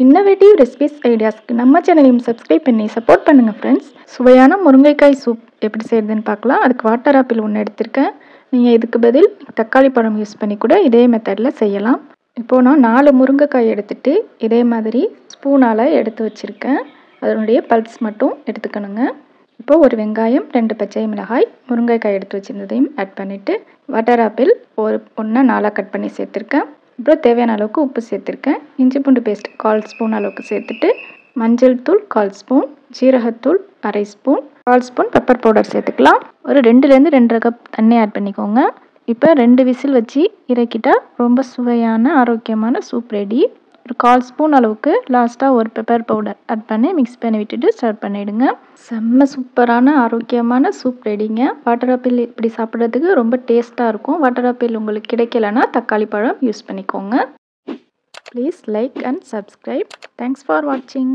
Innovative recipes ஐடியாஸ்க்கு நம்ம சேனலையும் subscribe பண்ணி சப்போர்ட் பண்ணுங்கள் ஃப்ரெண்ட்ஸ் சுவையான முருங்கைக்காய் சூப் எப்படி செய்கிறதுன்னு பார்க்கலாம். அதுக்கு வாட்டர் ஆப்பிள் ஒன்று எடுத்திருக்கேன். நீங்கள் இதுக்கு பதில் தக்காளி பழம் யூஸ் பண்ணி கூட இதே மெத்தடில் செய்யலாம். இப்போது நான் நாலு முருங்கைக்காய் எடுத்துட்டு இதே மாதிரி ஸ்பூனால் எடுத்து வச்சுருக்கேன். அதனுடைய பல்ஸ் மட்டும் எடுத்துக்கணுங்க. இப்போது ஒரு வெங்காயம் ரெண்டு பச்சை மிளகாய் முருங்கைக்காய் எடுத்து வச்சுருந்ததையும் ஆட் பண்ணிவிட்டு வாட்டர் ஆப்பிள் ஒரு ஒன்றா நாலாக கட் பண்ணி சேர்த்துருக்கேன். அப்புறம் தேவையான அளவுக்கு உப்பு சேர்த்துருக்கேன். இஞ்சி பூண்டு பேஸ்ட் கால் ஸ்பூன் அளவுக்கு சேர்த்துட்டு மஞ்சள் தூள் கால் ஸ்பூன் ஜீரகத்தூள் அரை ஸ்பூன் கால் ஸ்பூன் பெப்பர் பவுடர் சேர்த்துக்கலாம். ஒரு ரெண்டுலேருந்து ரெண்டரை கப் தண்ணி ஆட் பண்ணிக்கோங்க. இப்போ ரெண்டு விசில் வச்சு இறக்கிட்டால் ரொம்ப சுவையான ஆரோக்கியமான சூப் ரெடி ஒரு கால் ஸ்பூன் அளவுக்கு லாஸ்ட்டாக ஒரு பெப்பர் பவுடர் ஆட் பண்ணி மிக்ஸ் பண்ணி விட்டுட்டு ஸ்டார்ட் பண்ணிவிடுங்க செம்ம சூப்பரான ஆரோக்கியமான சூப் ரெடிங்க வாட்டர் ஆப்பிள் இப்படி சாப்பிட்றதுக்கு ரொம்ப டேஸ்ட்டாக இருக்கும். வாட்டர் ஆப்பிள் உங்களுக்கு கிடைக்கலன்னா தக்காளி பழம் யூஸ் பண்ணிக்கோங்க. Please like and subscribe thanks for வாட்சிங்